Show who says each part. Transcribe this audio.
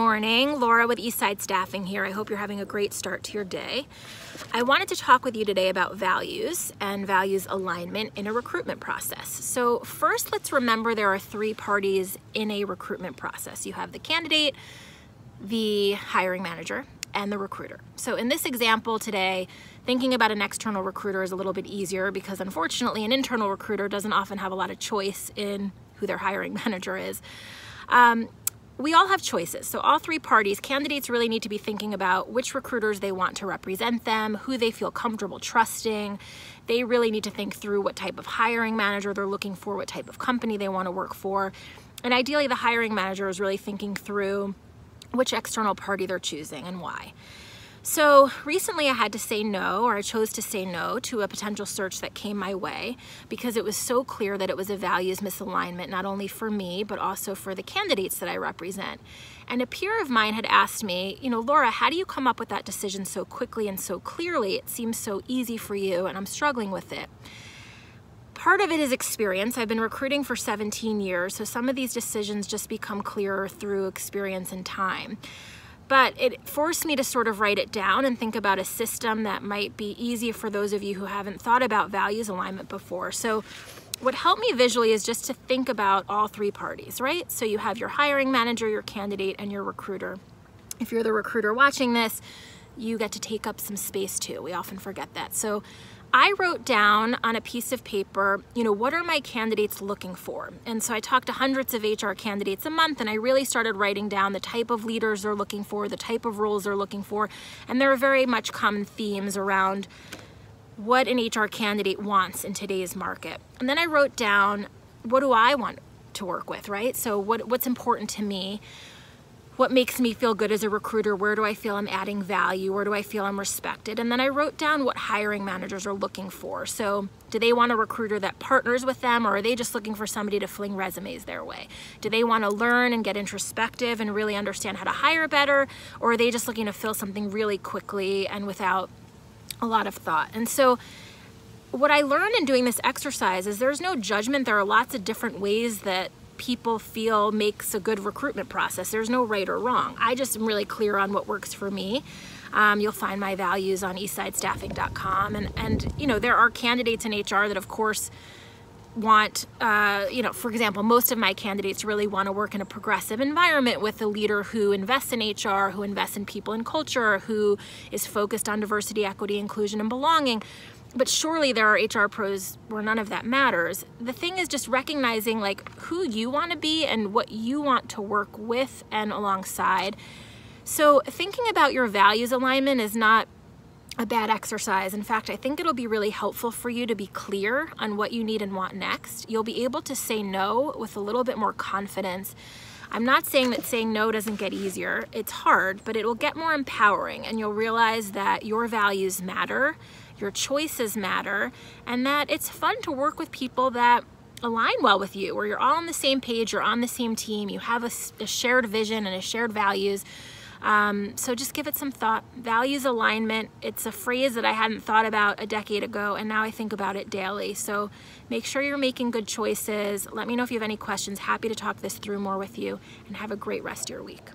Speaker 1: morning. Laura with Eastside Staffing here. I hope you're having a great start to your day. I wanted to talk with you today about values and values alignment in a recruitment process. So first, let's remember there are three parties in a recruitment process. You have the candidate, the hiring manager, and the recruiter. So in this example today, thinking about an external recruiter is a little bit easier because unfortunately an internal recruiter doesn't often have a lot of choice in who their hiring manager is. Um, we all have choices. So all three parties, candidates really need to be thinking about which recruiters they want to represent them, who they feel comfortable trusting. They really need to think through what type of hiring manager they're looking for, what type of company they want to work for. And ideally the hiring manager is really thinking through which external party they're choosing and why. So recently I had to say no, or I chose to say no to a potential search that came my way because it was so clear that it was a values misalignment, not only for me, but also for the candidates that I represent. And a peer of mine had asked me, you know, Laura, how do you come up with that decision so quickly and so clearly? It seems so easy for you, and I'm struggling with it. Part of it is experience. I've been recruiting for 17 years, so some of these decisions just become clearer through experience and time but it forced me to sort of write it down and think about a system that might be easy for those of you who haven't thought about values alignment before. So what helped me visually is just to think about all three parties, right? So you have your hiring manager, your candidate, and your recruiter. If you're the recruiter watching this, you get to take up some space too. We often forget that. So I wrote down on a piece of paper, you know, what are my candidates looking for? And so I talked to hundreds of HR candidates a month and I really started writing down the type of leaders they're looking for, the type of roles they're looking for. And there are very much common themes around what an HR candidate wants in today's market. And then I wrote down, what do I want to work with, right? So what, what's important to me? What makes me feel good as a recruiter, where do I feel I'm adding value, where do I feel I'm respected, and then I wrote down what hiring managers are looking for. So do they want a recruiter that partners with them, or are they just looking for somebody to fling resumes their way? Do they want to learn and get introspective and really understand how to hire better, or are they just looking to fill something really quickly and without a lot of thought? And so what I learned in doing this exercise is there's no judgment. There are lots of different ways that people feel makes a good recruitment process. There's no right or wrong. I just am really clear on what works for me. Um, you'll find my values on eastsidestaffing.com. And, and, you know, there are candidates in HR that, of course, want, uh, you know, for example, most of my candidates really want to work in a progressive environment with a leader who invests in HR, who invests in people and culture, who is focused on diversity, equity, inclusion, and belonging but surely there are HR pros where none of that matters. The thing is just recognizing like who you want to be and what you want to work with and alongside. So thinking about your values alignment is not a bad exercise. In fact, I think it'll be really helpful for you to be clear on what you need and want next. You'll be able to say no with a little bit more confidence. I'm not saying that saying no doesn't get easier. It's hard, but it will get more empowering and you'll realize that your values matter your choices matter, and that it's fun to work with people that align well with you, where you're all on the same page, you're on the same team, you have a, a shared vision and a shared values. Um, so just give it some thought. Values alignment, it's a phrase that I hadn't thought about a decade ago, and now I think about it daily. So make sure you're making good choices. Let me know if you have any questions. Happy to talk this through more with you, and have a great rest of your week.